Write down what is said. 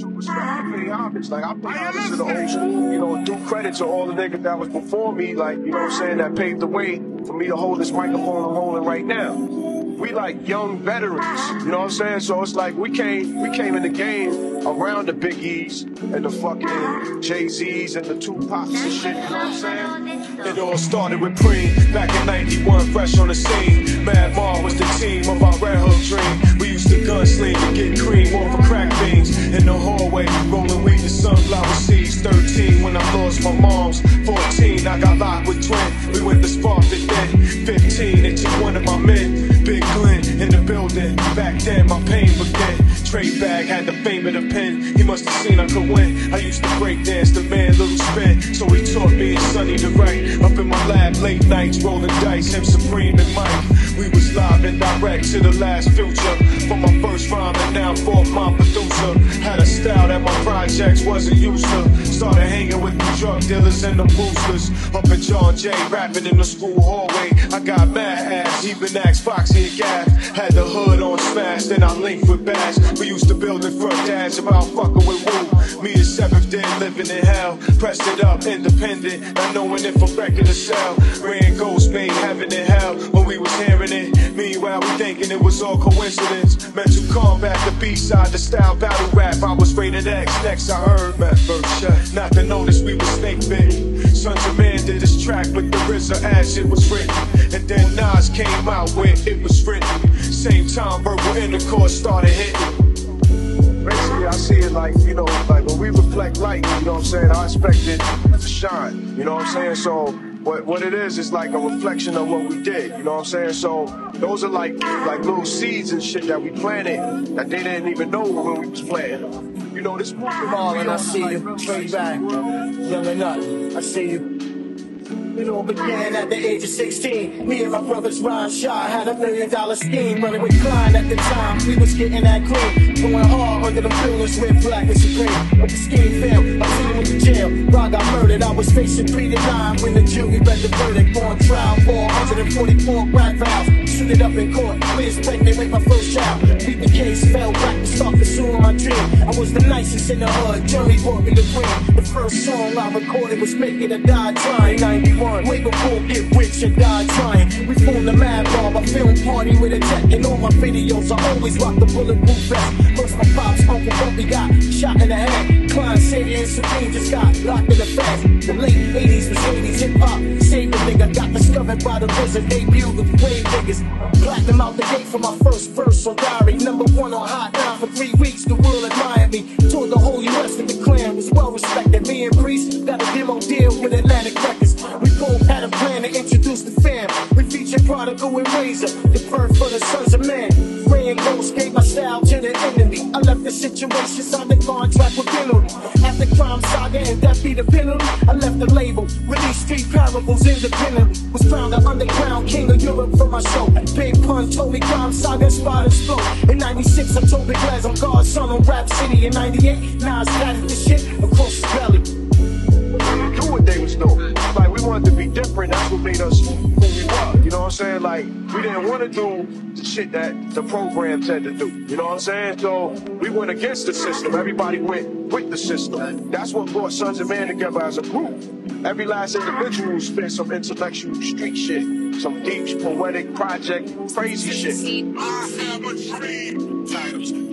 show respect and pay homage. Like I pay homage to the school, you know, do credit to all the niggas that was before me, like, you know what I'm saying, that paved the way for me to hold this microphone I'm holding right now. We like young veterans, you know what I'm saying? So it's like we came we came in the game around the Biggies and the fucking Jay-Z's and the Tupacs and shit, you know what I'm saying? It all started with Preem back in 91, fresh on the scene. Mad Mob was the team of our Red Hook dream. We used to gunsling and get cream off the hallway, rolling weed to sunflower seeds. 13 when I lost my mom's. 14, I got locked with twin. We went to spark it then. 15, it took one of my men. Big Glenn in the building. Back then, my pain began. Trade bag had the fame of the pen. He must have seen I could win. I used to break dance, the man little spin. So he taught me and Sonny to write. Up in my lab, late nights, rolling dice, him supreme and Mike. And direct to the last future. For my first rhyme and now fourth my producer. Had a style that my projects wasn't used to. Started hanging with the drug dealers and the boosters. Up in John Jay, rapping in the school hallway. I got mad ass, even asked Foxy and Gaff. Had the hood on smash, then I linked with Bash. We used to build in front dash about fucking with Wu. Me and Seventh Day living in hell. Pressed it up, independent, not knowing if a record to sell. Ran Ghost made heaven and hell when we was hearing it. Meanwhile, we thinking it was all coincidence. Mental combat, the B-side, the style battle rap. I was rated X. Next, I heard Matt Shut. Not to notice we was snake bit. Sunz of Man did this track with the RZA as it was written. And then Nas came out where it was written. Same time, verbal intercourse started hitting. Basically, I see it like, you know, like when we reflect light, you know what I'm saying? I expect it to shine, you know what I'm saying? So, what, what it is is like a reflection of what we did, you know what I'm saying? So, those are like like little seeds and shit that we planted that they didn't even know when we was planting. You know, this. Marlon, I see you. Straight back. Young nut, I see you. It all began at the age of 16. Me and my brothers Ron Shaw had a million dollar scheme. Running with Klein at the time, we was getting that cream. Going hard under the pillars with black and supreme. But the scheme failed, I seen him in the jail. Ron got murdered, I was facing three to nine when the jury read it up in court, was pregnant with my first child. Beat the case, fell back to start pursuing my dream. I was the nicest in the hood, Johnny brought me the cream. The first song I recorded was Making a Die Trying, 91. Way before Get Rich and Die Trying. We formed the Mad Mob, a film party with a tech. In all my videos, I always rock the bulletproof vest. First my pops, Uncle Bumpy got shot in the head. Klein, Sadie, and Supreme just got locked in the. The late 80s was 80s hip hop. Saved the nigga, got discovered by the RZA debut with Gravediggaz. Platinum out the gate for my first verse on Diary. Number one on Hot 9 for three weeks. The world admired me. Toured the whole US with the clan. Was well respected. Me and Priest got a demo deal with Atlantic Records. We both had a plan to introduce the fam. We featured Prodigal and Razah. The birth for the Sunz of Man. Ray and Ghost gave my style to the enemy. I left the situation, signed the contract with penalty. Be the penalty, I left the label. Released Street Parables independently. Was crowned the underground king of Europe for my show. Big Pun told me Crime Saga his flow. In 96, I told Big Les I'm God's son on Rap City. In 98, now Nas patted the shit across his belly. do what they was doing. Like we wanted to be different. That's what made us saying? Like we didn't want to do the shit that the program said to do. You know what I'm saying? So we went against the system. Everybody went with the system. That's what brought Sunz of Man together as a group. Every last individual spent some intellectual street shit, some deep poetic project, crazy shit. I have a dream. Titles.